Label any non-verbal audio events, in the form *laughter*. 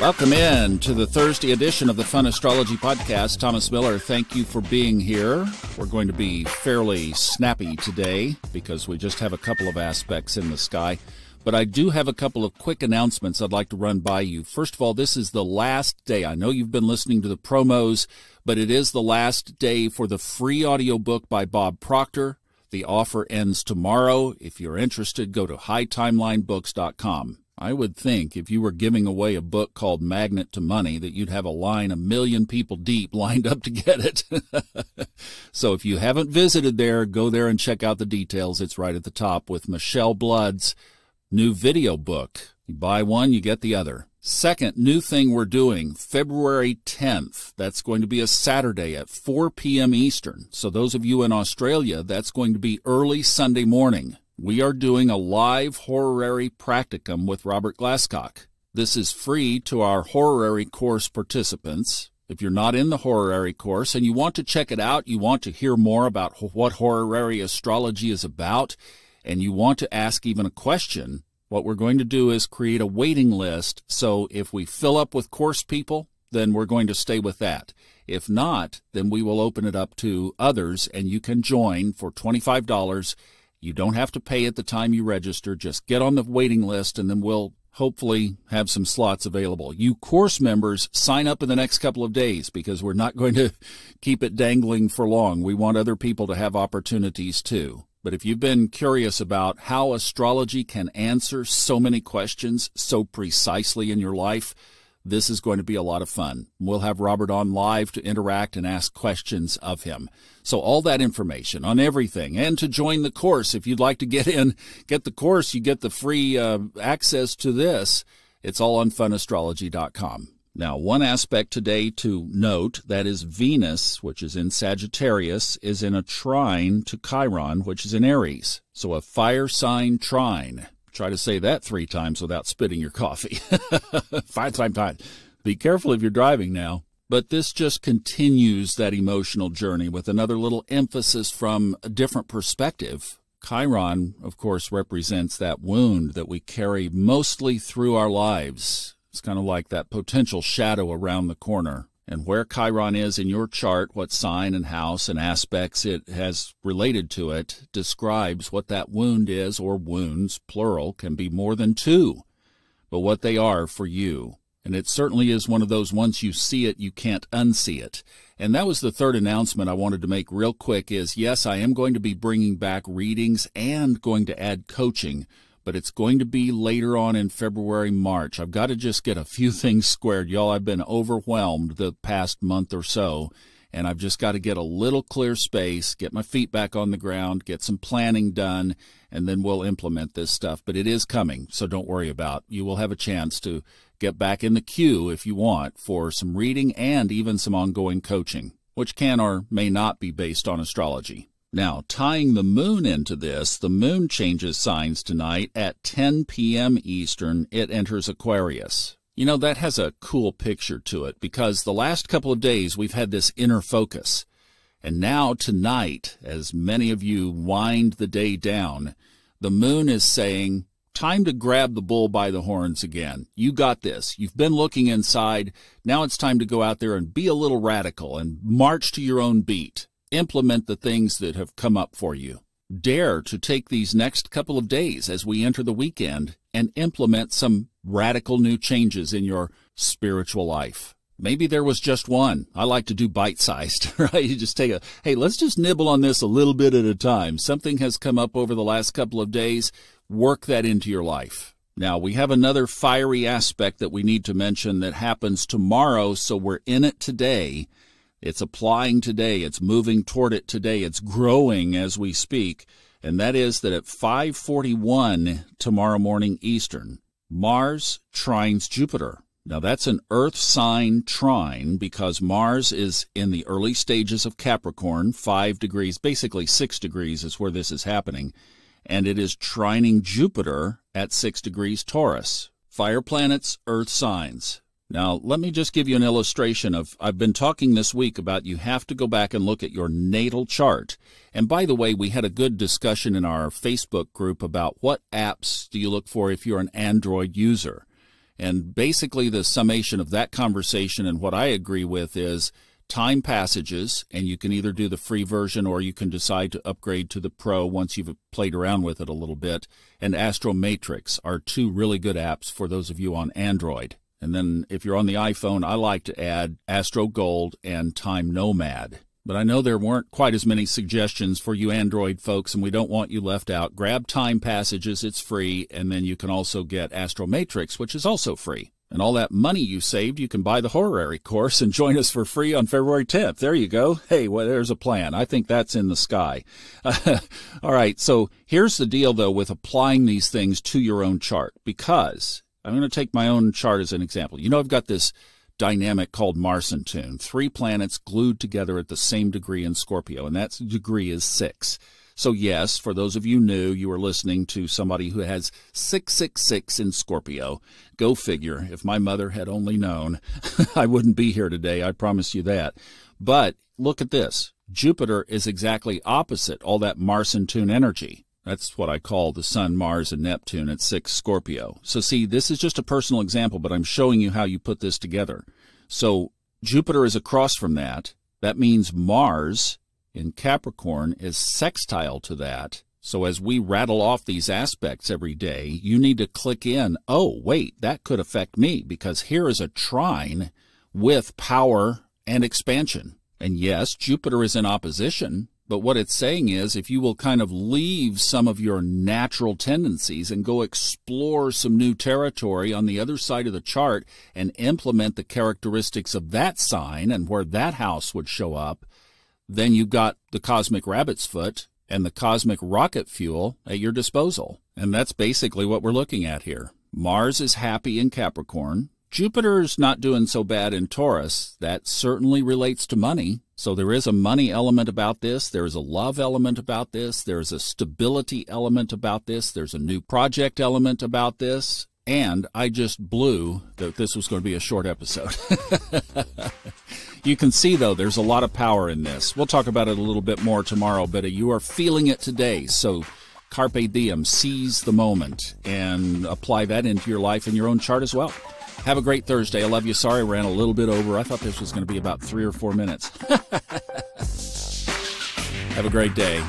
Welcome in to the Thursday edition of the Fun Astrology Podcast. Thomas Miller, thank you for being here. We're going to be fairly snappy today because we just have a couple of aspects in the sky. But I do have a couple of quick announcements I'd like to run by you. First of all, this is the last day. I know you've been listening to the promos, but it is the last day for the free audiobook by Bob Proctor. The offer ends tomorrow. If you're interested, go to hightimelinebooks.com. I would think if you were giving away a book called Magnetize Money that you'd have a line a million people deep lined up to get it. *laughs* so if you haven't visited there, go there and check out the details. It's right at the top with Michele Blood's new video book. You buy one, you get the other. Second new thing we're doing, February 10th. That's going to be a Saturday at 4 p.m. Eastern. So those of you in Australia, that's going to be early Sunday morning we are doing a live horary practicum with Robert Glasscock. This is free to our horary course participants. If you're not in the horary course and you want to check it out, you want to hear more about what horary astrology is about, and you want to ask even a question, what we're going to do is create a waiting list. So if we fill up with course people, then we're going to stay with that. If not, then we will open it up to others and you can join for $25 you don't have to pay at the time you register. Just get on the waiting list and then we'll hopefully have some slots available. You course members sign up in the next couple of days because we're not *laughs* going to keep it dangling for long. We want other people to have opportunities too. But if you've been curious about how astrology can answer so many questions so precisely in your life, this is going to be a lot of fun. We'll have Robert on live to interact and ask questions of him. So all that information on everything and to join the course, if you'd like to get in, get the course, you get the free uh, access to this. It's all on funastrology.com. Now, one aspect today to note that is Venus, which is in Sagittarius, is in a trine to Chiron, which is in Aries. So a fire sign trine. Try to say that three times without spitting your coffee. Five time time. Be careful if you're driving now. But this just continues that emotional journey with another little emphasis from a different perspective. Chiron, of course, represents that wound that we carry mostly through our lives. It's kind of like that potential shadow around the corner and where Chiron is in your chart, what sign and house and aspects it has related to it, describes what that wound is, or wounds, plural, can be more than two, but what they are for you. And it certainly is one of those once you see it, you can't unsee it. And that was the third announcement I wanted to make real quick is yes, I am going to be bringing back readings and going to add coaching but it's going to be later on in February, March. I've got to just get a few *laughs* things squared. Y'all, I've been overwhelmed the past month or so, and I've just got to get a little clear space, get my feet back on the ground, get some planning done, and then we'll implement this stuff. But it is coming, so don't worry about. You will have a chance to get back in the queue if you want for some reading and even some ongoing coaching, which can or may not be based on astrology. Now, tying the moon into this, the moon changes signs tonight at 10 p.m. Eastern. It enters Aquarius. You know, that has a cool picture to it because the last couple of days we've had this inner focus. And now tonight, as many of you wind the day down, the moon is saying, time to grab the bull by the horns again. You got this. You've been looking inside. Now it's time to go out there and be a little radical and march to your own beat implement the things that have come up for you. Dare to take these next couple of days as we enter the weekend and implement some radical new changes in your spiritual life. Maybe there was just one. I like to do bite sized, *laughs* right? You just take a, hey, let's just nibble on this a little bit at a time. Something has come up over the last couple of days. Work that into your life. Now, we have another fiery aspect that we need to mention that happens tomorrow, so we're in it today. It's applying today. It's moving toward it today. It's growing as we speak. And that is that at 541 tomorrow morning Eastern, Mars trines Jupiter. Now that's an Earth sign trine because Mars is in the early stages of Capricorn, five degrees, basically six degrees is where this is happening. And it is trining Jupiter at six degrees Taurus. Fire planets, Earth signs. Now, let me just give you an illustration of I've been talking this week about you have to go back and look at your natal chart. And by the way, we had a good discussion in our Facebook group about what apps do you look for if you're an Android user. And basically, the summation of that conversation and what I agree with is time passages, and you can either do the free version or you can decide to upgrade to the pro once you've played around with it a little bit. And Astro Matrix are two really good apps for those of you on Android. And then if you're on the iPhone, I like to add Astro Gold and Time Nomad. But I know there weren't quite as many suggestions for you Android folks, and we don't want you left out. Grab Time Passages, it's free, and then you can also get Astro Matrix, which is also free. And all that money you saved, you can buy the Horary course and join us for free on February 10th. There you go. Hey, well, there's a plan. I think that's in the sky. *laughs* all right. So here's the deal, though, with applying these things to your own chart, because I'm going to take my own chart as an example. You know, I've got this dynamic called Marson tune, three planets glued together at the same degree in Scorpio, and that degree is six. So, yes, for those of you new, you are listening to somebody who has 666 in Scorpio. Go figure. If my mother had only known, *laughs* I wouldn't be here today. I promise you that. But look at this Jupiter is exactly opposite all that Marson tune energy. That's what I call the Sun, Mars, and Neptune at 6 Scorpio. So, see, this is just a personal example, but I'm showing you how you put this together. So, Jupiter is across from that. That means Mars in Capricorn is sextile to that. So as we rattle off these aspects every day, you need to click in, oh, wait, that could affect me because here is a trine with power and expansion. And yes, Jupiter is in opposition, but what it's saying is if you will kind of leave some of your natural tendencies and go explore some new territory on the other side of the chart and implement the characteristics of that sign and where that house would show up, then you've got the cosmic rabbit's foot and the cosmic rocket fuel at your disposal. And that's basically what we're looking at here. Mars is happy in Capricorn. Jupiter's not doing so bad in Taurus. That certainly relates to money. So there is a money element about this. There's a love element about this. There's a stability element about this. There's a new project element about this. And I just blew that this was going to be a short episode. *laughs* You can see, though, there's a lot of power in this. We'll talk about it a little bit more tomorrow, but you are feeling it today. So carpe diem, seize the moment, and apply that into your life and your own chart as well. Have a great Thursday. I love you. Sorry I ran a little bit over. I thought this was going to be about three or four minutes. *laughs* Have a great day.